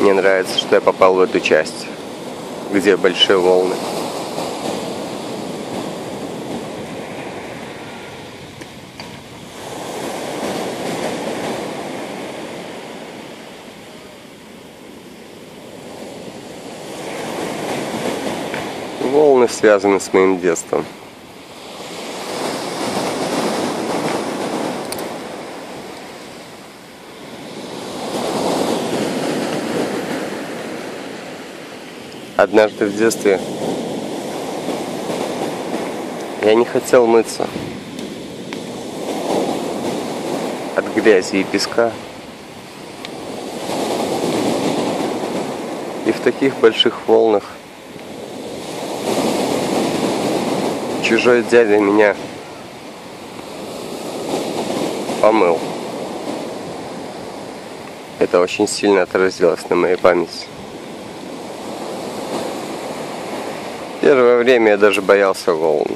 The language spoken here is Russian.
Мне нравится, что я попал в эту часть, где большие волны. Волны связаны с моим детством. Однажды в детстве я не хотел мыться от грязи и песка. И в таких больших волнах чужой дядя меня помыл. Это очень сильно отразилось на моей памяти. Первое время я даже боялся волн.